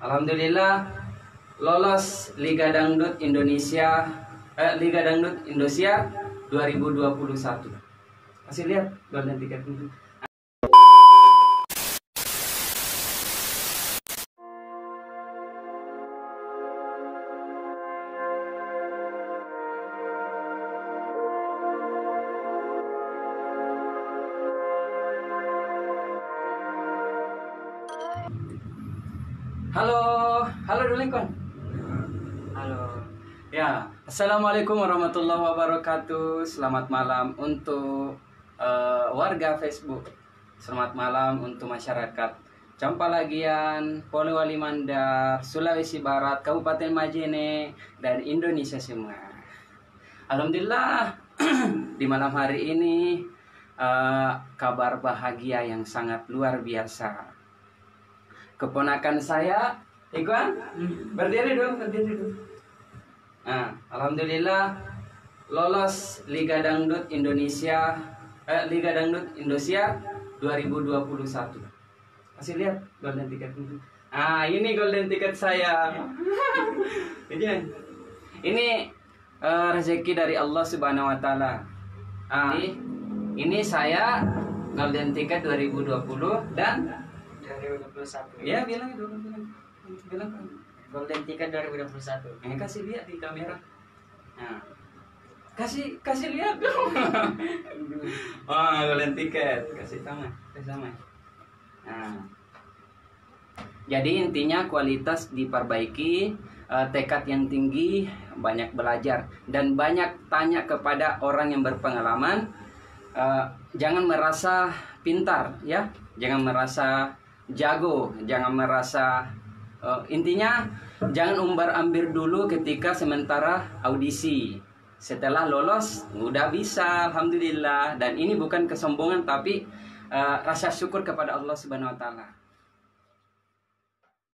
Alhamdulillah lolos Liga Dangdut Indonesia eh, Liga Dangdut Indonesia 2021. Kasih lihat golden ticket ini. Halo, halo dulu Kon. Halo. Ya, assalamualaikum warahmatullahi wabarakatuh. Selamat malam untuk eh, warga Facebook. Selamat malam untuk masyarakat Campalagian, Polewali Mandar, Sulawesi Barat, Kabupaten Majene, dan Indonesia semua. Alhamdulillah di malam hari ini eh, kabar bahagia yang sangat luar biasa keponakan saya Ikhwan? Berdiri dulu berdiri dulu nah alhamdulillah lolos Liga Dangdut Indonesia eh, Liga Dangdut Indonesia 2021 kasih lihat golden ticket ini? Ah ini golden ticket saya. Ini ini eh, rezeki dari Allah Subhanahu Wa Taala. Ah, ini, ini saya golden ticket 2020 dan 2021 Ya bilang itu bilang bilang. Golden Ticket 2021 Eh, kasih lihat di kamera. Nah. Kasih kasih lihat dong. oh, golden ticket. Kasih sama. Kasih sama. Nah. Jadi intinya kualitas diperbaiki, eh, tekad yang tinggi, banyak belajar dan banyak tanya kepada orang yang berpengalaman. Eh, jangan merasa pintar ya, jangan merasa jago, jangan merasa eh, intinya jangan umbar ambir dulu ketika sementara audisi. Setelah lolos udah bisa alhamdulillah dan ini bukan kesombongan tapi eh, rasa syukur kepada Allah Subhanahu wa taala.